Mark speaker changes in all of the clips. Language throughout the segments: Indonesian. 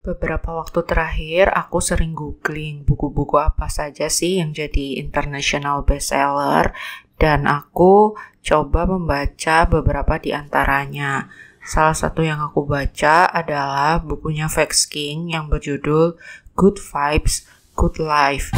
Speaker 1: Beberapa waktu terakhir aku sering googling buku-buku apa saja sih yang jadi international bestseller dan aku coba membaca beberapa di antaranya. Salah satu yang aku baca adalah bukunya Vex King yang berjudul Good Vibes, Good Life.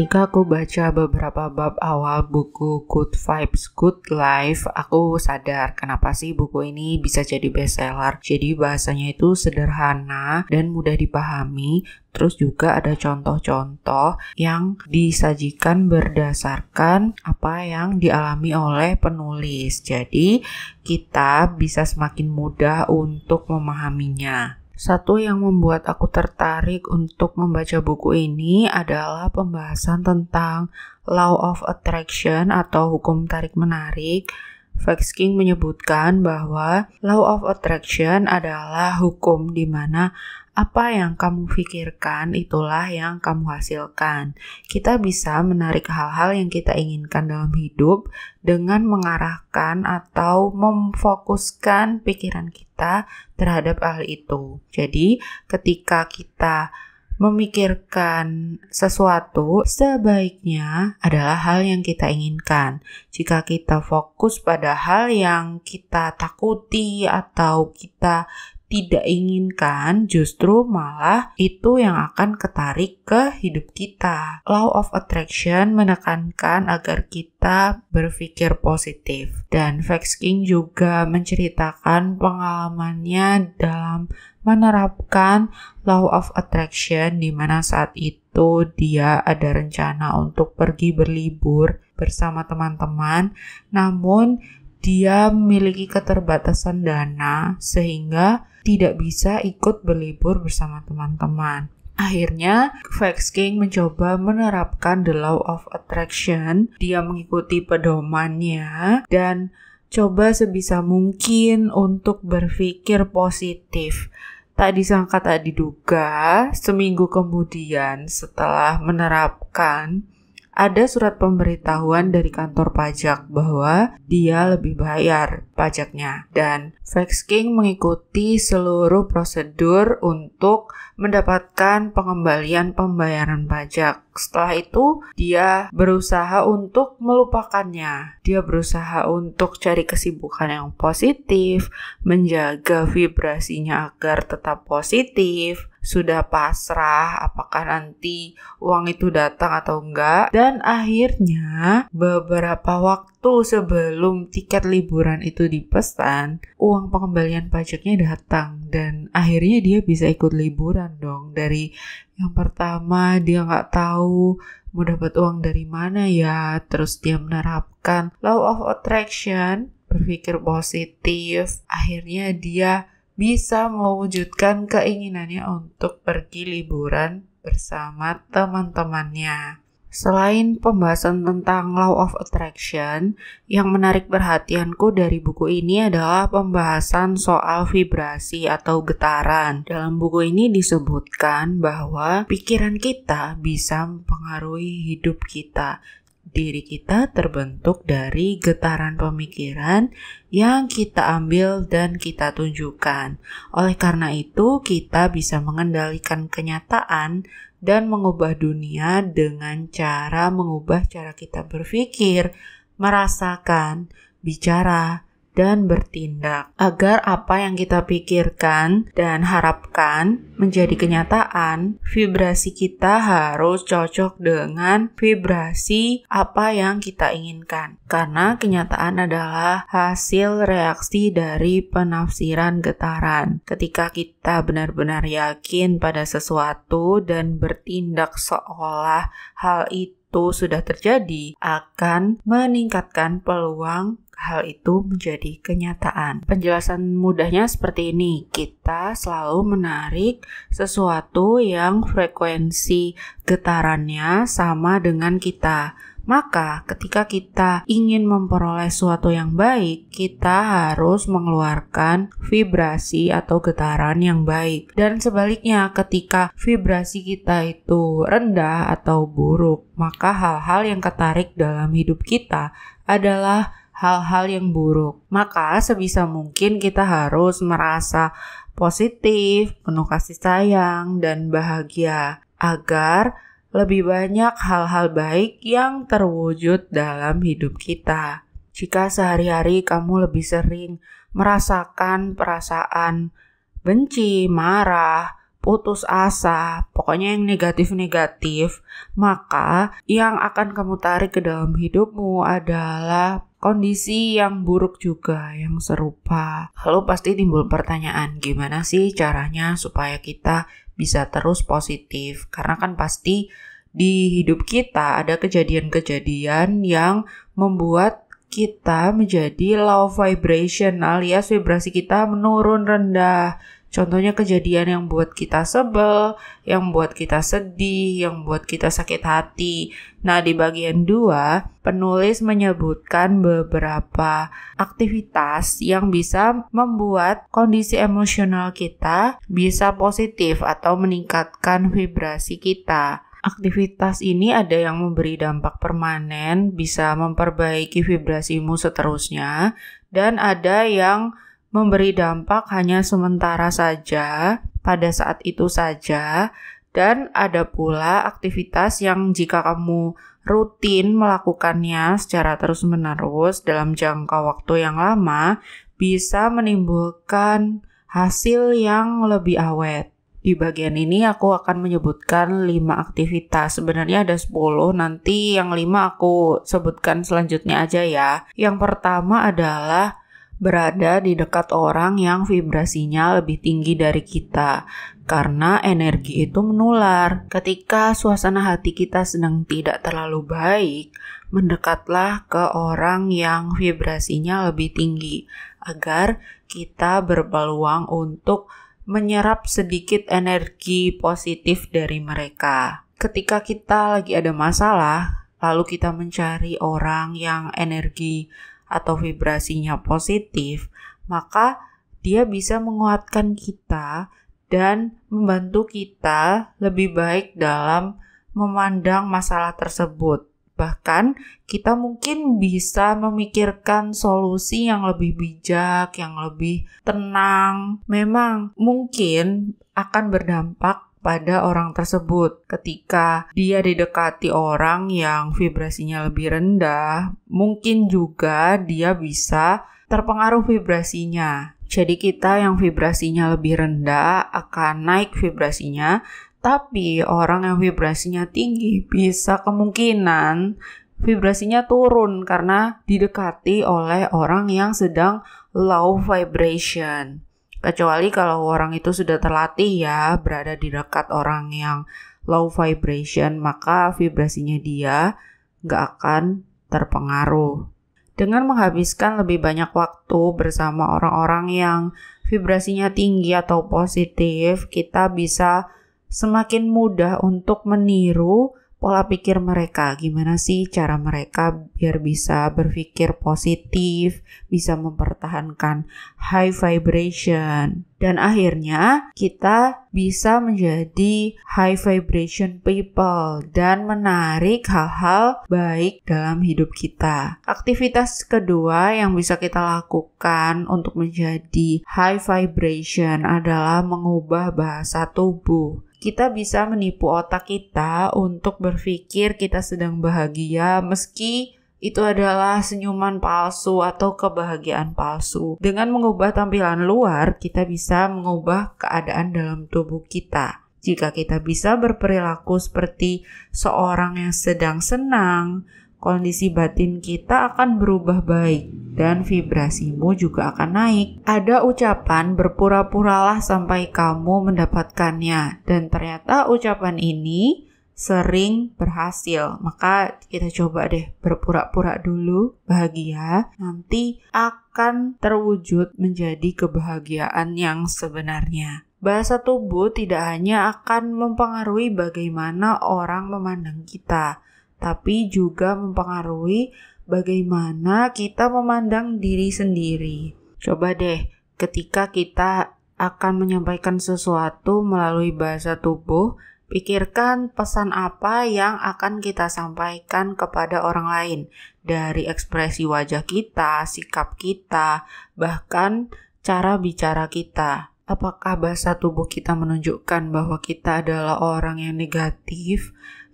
Speaker 1: Ketika aku baca beberapa bab awal buku Good Vibes, Good Life, aku sadar kenapa sih buku ini bisa jadi bestseller. Jadi bahasanya itu sederhana dan mudah dipahami, Terus juga ada contoh-contoh yang disajikan berdasarkan apa yang dialami oleh penulis. Jadi, kita bisa semakin mudah untuk memahaminya. Satu yang membuat aku tertarik untuk membaca buku ini adalah pembahasan tentang Law of Attraction atau hukum tarik-menarik. Vex King menyebutkan bahwa Law of Attraction adalah hukum di mana apa yang kamu pikirkan itulah yang kamu hasilkan. Kita bisa menarik hal-hal yang kita inginkan dalam hidup dengan mengarahkan atau memfokuskan pikiran kita terhadap hal itu. Jadi, ketika kita memikirkan sesuatu sebaiknya adalah hal yang kita inginkan. Jika kita fokus pada hal yang kita takuti atau kita tidak inginkan, justru malah itu yang akan ketarik ke hidup kita. Law of attraction menekankan agar kita berpikir positif. Dan Vex King juga menceritakan pengalamannya dalam menerapkan law of attraction di mana saat itu dia ada rencana untuk pergi berlibur bersama teman-teman namun dia memiliki keterbatasan dana sehingga tidak bisa ikut berlibur bersama teman-teman. Akhirnya, Vex King mencoba menerapkan the law of attraction. Dia mengikuti pedomannya dan coba sebisa mungkin untuk berpikir positif. Tak disangka tak diduga, seminggu kemudian setelah menerapkan ada surat pemberitahuan dari kantor pajak bahwa dia lebih bayar pajaknya dan Vex King mengikuti seluruh prosedur untuk mendapatkan pengembalian pembayaran pajak. Setelah itu, dia berusaha untuk melupakannya. Dia berusaha untuk cari kesibukan yang positif, menjaga vibrasinya agar tetap positif, sudah pasrah apakah nanti uang itu datang atau enggak. Dan akhirnya beberapa waktu sebelum tiket liburan itu dipesan uang pengembalian pajaknya datang. Dan akhirnya dia bisa ikut liburan dong. Dari yang pertama dia nggak tahu mau dapat uang dari mana ya. Terus dia menerapkan law of attraction berpikir positif. Akhirnya dia bisa mewujudkan keinginannya untuk pergi liburan bersama teman-temannya. Selain pembahasan tentang Law of Attraction, yang menarik perhatianku dari buku ini adalah pembahasan soal vibrasi atau getaran. Dalam buku ini disebutkan bahwa pikiran kita bisa mempengaruhi hidup kita diri kita terbentuk dari getaran pemikiran yang kita ambil dan kita tunjukkan. Oleh karena itu, kita bisa mengendalikan kenyataan dan mengubah dunia dengan cara mengubah cara kita berpikir, merasakan, bicara, dan bertindak agar apa yang kita pikirkan dan harapkan menjadi kenyataan. Vibrasi kita harus cocok dengan vibrasi apa yang kita inginkan, karena kenyataan adalah hasil reaksi dari penafsiran getaran. Ketika kita benar-benar yakin pada sesuatu dan bertindak seolah hal itu sudah terjadi, akan meningkatkan peluang hal itu menjadi kenyataan. Penjelasan mudahnya seperti ini: kita selalu menarik sesuatu yang frekuensi getarannya sama dengan kita. Maka, ketika kita ingin memperoleh sesuatu yang baik, kita harus mengeluarkan vibrasi atau getaran yang baik. Dan sebaliknya, ketika vibrasi kita itu rendah atau buruk, maka hal-hal yang ketarik dalam hidup kita adalah hal-hal yang buruk. Maka, sebisa mungkin kita harus merasa positif, penuh kasih sayang, dan bahagia agar lebih banyak hal-hal baik yang terwujud dalam hidup kita. Jika sehari-hari kamu lebih sering merasakan perasaan benci, marah, putus asa, pokoknya yang negatif-negatif, maka yang akan kamu tarik ke dalam hidupmu adalah kondisi yang buruk juga, yang serupa. Lalu pasti timbul pertanyaan, gimana sih caranya supaya kita bisa terus positif karena kan pasti di hidup kita ada kejadian-kejadian yang membuat kita menjadi low vibration alias vibrasi kita menurun rendah Contohnya kejadian yang buat kita sebel, yang buat kita sedih, yang buat kita sakit hati. Nah, di bagian dua, penulis menyebutkan beberapa aktivitas yang bisa membuat kondisi emosional kita bisa positif atau meningkatkan vibrasi kita. Aktivitas ini ada yang memberi dampak permanen, bisa memperbaiki vibrasimu seterusnya, dan ada yang memberi dampak hanya sementara saja, pada saat itu saja, dan ada pula aktivitas yang jika kamu rutin melakukannya secara terus-menerus dalam jangka waktu yang lama, bisa menimbulkan hasil yang lebih awet. Di bagian ini aku akan menyebutkan 5 aktivitas. Sebenarnya ada 10, nanti yang 5 aku sebutkan selanjutnya aja ya. Yang pertama adalah berada di dekat orang yang vibrasinya lebih tinggi dari kita, karena energi itu menular. Ketika suasana hati kita sedang tidak terlalu baik, mendekatlah ke orang yang vibrasinya lebih tinggi, agar kita berpeluang untuk menyerap sedikit energi positif dari mereka. Ketika kita lagi ada masalah, lalu kita mencari orang yang energi atau vibrasinya positif, maka dia bisa menguatkan kita dan membantu kita lebih baik dalam memandang masalah tersebut. Bahkan kita mungkin bisa memikirkan solusi yang lebih bijak, yang lebih tenang. Memang mungkin akan berdampak pada orang tersebut. Ketika dia didekati orang yang vibrasinya lebih rendah, mungkin juga dia bisa terpengaruh vibrasinya. Jadi kita yang vibrasinya lebih rendah akan naik vibrasinya, tapi orang yang vibrasinya tinggi bisa kemungkinan vibrasinya turun karena didekati oleh orang yang sedang low vibration. Kecuali kalau orang itu sudah terlatih ya berada di dekat orang yang low vibration, maka vibrasinya dia nggak akan terpengaruh. Dengan menghabiskan lebih banyak waktu bersama orang-orang yang vibrasinya tinggi atau positif, kita bisa semakin mudah untuk meniru pola pikir mereka. Gimana sih cara mereka biar bisa berpikir positif, bisa mempertahankan high vibration. Dan akhirnya kita bisa menjadi high vibration people dan menarik hal-hal baik dalam hidup kita. Aktivitas kedua yang bisa kita lakukan untuk menjadi high vibration adalah mengubah bahasa tubuh kita bisa menipu otak kita untuk berpikir kita sedang bahagia meski itu adalah senyuman palsu atau kebahagiaan palsu. Dengan mengubah tampilan luar, kita bisa mengubah keadaan dalam tubuh kita. Jika kita bisa berperilaku seperti seorang yang sedang senang, kondisi batin kita akan berubah baik dan vibrasimu juga akan naik. Ada ucapan berpura-puralah sampai kamu mendapatkannya dan ternyata ucapan ini sering berhasil. Maka kita coba deh berpura-pura dulu bahagia, nanti akan terwujud menjadi kebahagiaan yang sebenarnya. Bahasa tubuh tidak hanya akan mempengaruhi bagaimana orang memandang kita, tapi juga mempengaruhi bagaimana kita memandang diri sendiri. Coba deh, ketika kita akan menyampaikan sesuatu melalui bahasa tubuh, pikirkan pesan apa yang akan kita sampaikan kepada orang lain dari ekspresi wajah kita, sikap kita, bahkan cara bicara kita. Apakah bahasa tubuh kita menunjukkan bahwa kita adalah orang yang negatif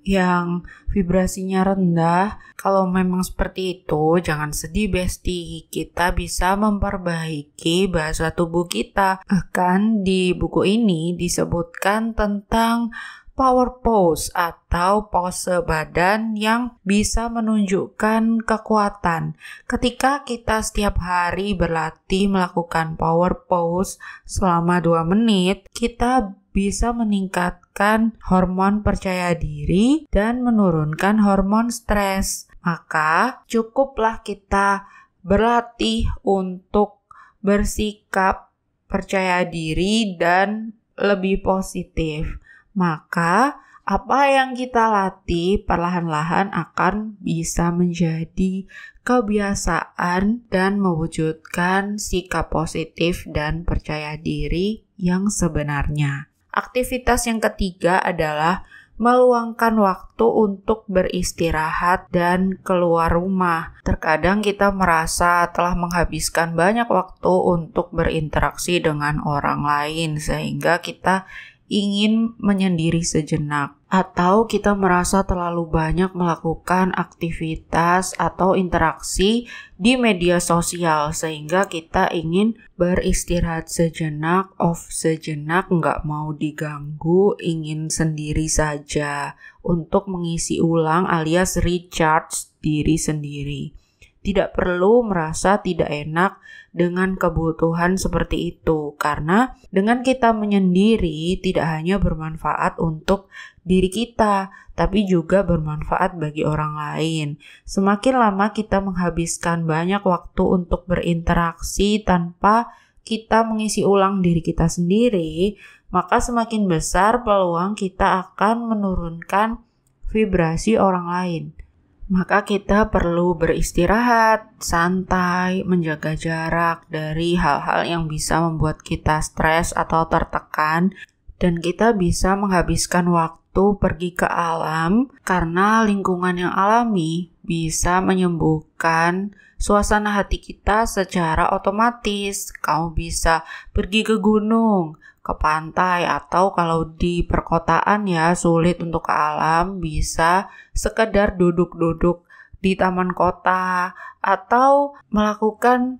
Speaker 1: yang vibrasinya rendah, kalau memang seperti itu, jangan sedih besti. Kita bisa memperbaiki bahasa tubuh kita. Bahkan di buku ini disebutkan tentang power pose atau pose badan yang bisa menunjukkan kekuatan. Ketika kita setiap hari berlatih melakukan power pose selama 2 menit, kita bisa meningkatkan hormon percaya diri dan menurunkan hormon stres. Maka cukuplah kita berlatih untuk bersikap percaya diri dan lebih positif maka apa yang kita latih perlahan-lahan akan bisa menjadi kebiasaan dan mewujudkan sikap positif dan percaya diri yang sebenarnya. Aktivitas yang ketiga adalah meluangkan waktu untuk beristirahat dan keluar rumah. Terkadang kita merasa telah menghabiskan banyak waktu untuk berinteraksi dengan orang lain, sehingga kita ingin menyendiri sejenak, atau kita merasa terlalu banyak melakukan aktivitas atau interaksi di media sosial, sehingga kita ingin beristirahat sejenak, off sejenak, nggak mau diganggu, ingin sendiri saja untuk mengisi ulang alias recharge diri sendiri. Tidak perlu merasa tidak enak dengan kebutuhan seperti itu, karena dengan kita menyendiri tidak hanya bermanfaat untuk diri kita, tapi juga bermanfaat bagi orang lain. Semakin lama kita menghabiskan banyak waktu untuk berinteraksi tanpa kita mengisi ulang diri kita sendiri, maka semakin besar peluang kita akan menurunkan vibrasi orang lain maka kita perlu beristirahat, santai, menjaga jarak dari hal-hal yang bisa membuat kita stres atau tertekan, dan kita bisa menghabiskan waktu pergi ke alam karena lingkungan yang alami bisa menyembuhkan suasana hati kita secara otomatis. Kamu bisa pergi ke gunung, ke pantai atau kalau di perkotaan ya sulit untuk ke alam bisa sekedar duduk-duduk di taman kota atau melakukan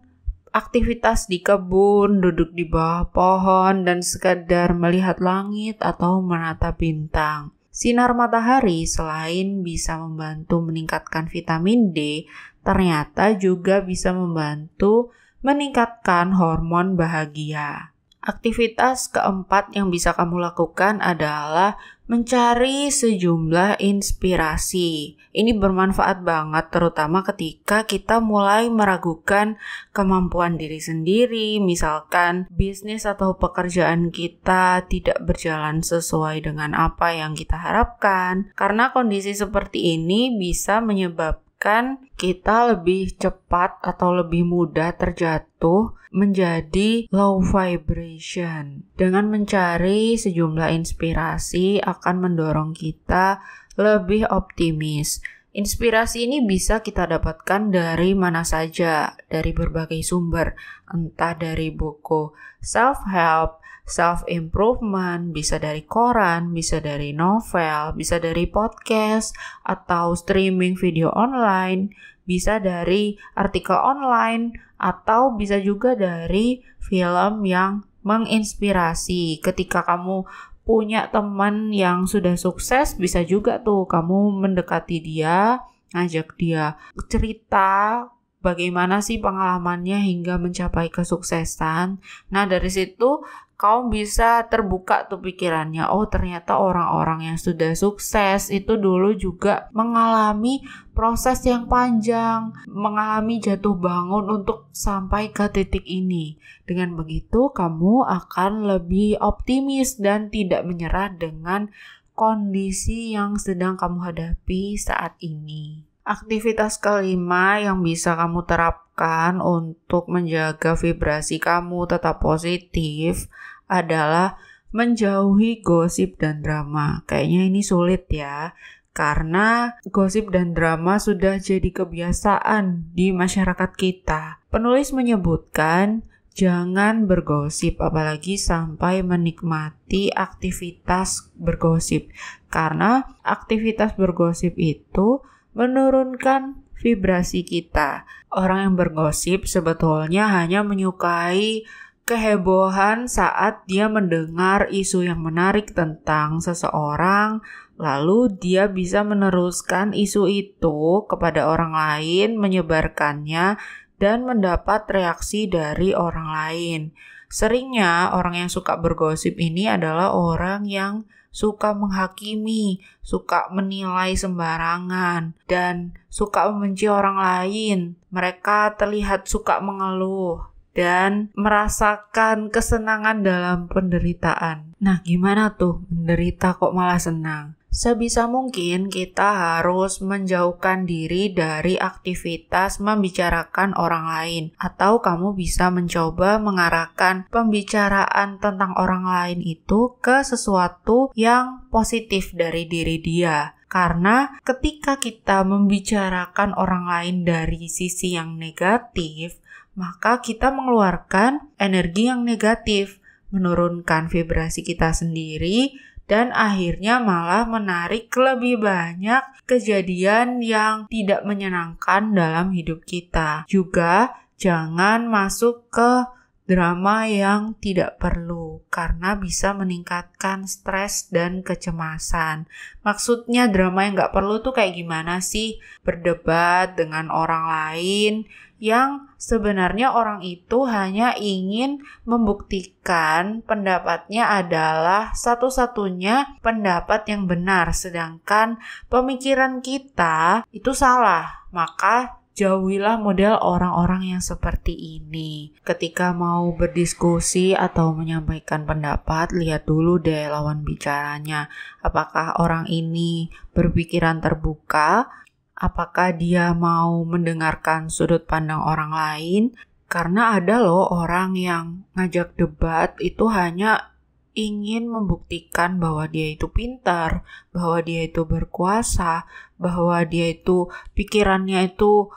Speaker 1: aktivitas di kebun, duduk di bawah pohon dan sekedar melihat langit atau menatap bintang. Sinar matahari selain bisa membantu meningkatkan vitamin D, ternyata juga bisa membantu meningkatkan hormon bahagia. Aktivitas keempat yang bisa kamu lakukan adalah mencari sejumlah inspirasi. Ini bermanfaat banget, terutama ketika kita mulai meragukan kemampuan diri sendiri. Misalkan, bisnis atau pekerjaan kita tidak berjalan sesuai dengan apa yang kita harapkan, karena kondisi seperti ini bisa menyebabkan kan kita lebih cepat atau lebih mudah terjatuh menjadi low vibration. Dengan mencari sejumlah inspirasi akan mendorong kita lebih optimis. Inspirasi ini bisa kita dapatkan dari mana saja, dari berbagai sumber, entah dari buku self-help, self improvement, bisa dari koran, bisa dari novel, bisa dari podcast atau streaming video online, bisa dari artikel online atau bisa juga dari film yang menginspirasi. Ketika kamu punya teman yang sudah sukses, bisa juga tuh kamu mendekati dia, ngajak dia cerita bagaimana sih pengalamannya hingga mencapai kesuksesan. Nah, dari situ kamu bisa terbuka tuh pikirannya. Oh, ternyata orang-orang yang sudah sukses itu dulu juga mengalami proses yang panjang, mengalami jatuh bangun untuk sampai ke titik ini. Dengan begitu, kamu akan lebih optimis dan tidak menyerah dengan kondisi yang sedang kamu hadapi saat ini. Aktivitas kelima yang bisa kamu terapkan untuk menjaga vibrasi kamu tetap positif adalah menjauhi gosip dan drama. Kayaknya ini sulit ya, karena gosip dan drama sudah jadi kebiasaan di masyarakat kita. Penulis menyebutkan jangan bergosip apalagi sampai menikmati aktivitas bergosip karena aktivitas bergosip itu menurunkan vibrasi kita. Orang yang bergosip sebetulnya hanya menyukai kehebohan saat dia mendengar isu yang menarik tentang seseorang, lalu dia bisa meneruskan isu itu kepada orang lain, menyebarkannya, dan mendapat reaksi dari orang lain. Seringnya orang yang suka bergosip ini adalah orang yang suka menghakimi, suka menilai sembarangan, dan suka membenci orang lain. Mereka terlihat suka mengeluh dan merasakan kesenangan dalam penderitaan. Nah, gimana tuh menderita kok malah senang? Sebisa mungkin kita harus menjauhkan diri dari aktivitas membicarakan orang lain, atau kamu bisa mencoba mengarahkan pembicaraan tentang orang lain itu ke sesuatu yang positif dari diri dia. Karena ketika kita membicarakan orang lain dari sisi yang negatif, maka kita mengeluarkan energi yang negatif, menurunkan vibrasi kita sendiri, dan akhirnya malah menarik lebih banyak kejadian yang tidak menyenangkan dalam hidup kita. Juga jangan masuk ke drama yang tidak perlu karena bisa meningkatkan stres dan kecemasan. Maksudnya drama yang nggak perlu tuh kayak gimana sih? Berdebat dengan orang lain, yang sebenarnya orang itu hanya ingin membuktikan pendapatnya adalah satu-satunya pendapat yang benar, sedangkan pemikiran kita itu salah. Maka jauhilah model orang-orang yang seperti ini. Ketika mau berdiskusi atau menyampaikan pendapat, lihat dulu deh lawan bicaranya. Apakah orang ini berpikiran terbuka apakah dia mau mendengarkan sudut pandang orang lain karena ada loh orang yang ngajak debat itu hanya ingin membuktikan bahwa dia itu pintar, bahwa dia itu berkuasa, bahwa dia itu pikirannya itu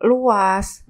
Speaker 1: luas.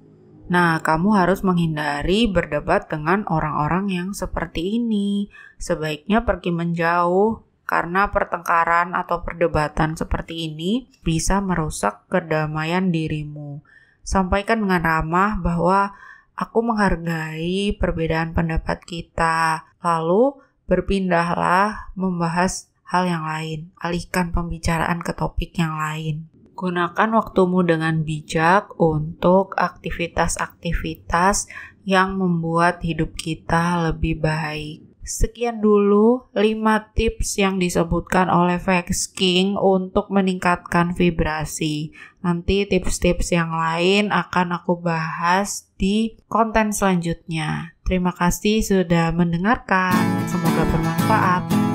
Speaker 1: Nah, kamu harus menghindari berdebat dengan orang-orang yang seperti ini. Sebaiknya pergi menjauh karena pertengkaran atau perdebatan seperti ini bisa merusak kedamaian dirimu. Sampaikan dengan ramah bahwa aku menghargai perbedaan pendapat kita, lalu berpindahlah membahas hal yang lain, alihkan pembicaraan ke topik yang lain. Gunakan waktumu dengan bijak untuk aktivitas-aktivitas yang membuat hidup kita lebih baik. Sekian dulu 5 tips yang disebutkan oleh Vex King untuk meningkatkan vibrasi. Nanti tips-tips yang lain akan aku bahas di konten selanjutnya. Terima kasih sudah mendengarkan. Semoga bermanfaat.